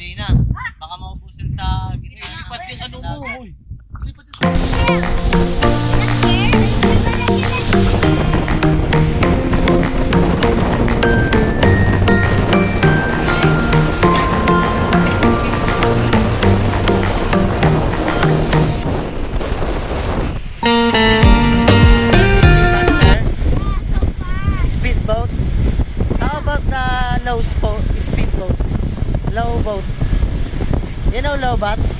huli na. Baka maubusan sa gitna. Ilipat yung ano mo. Ilipat yung loob at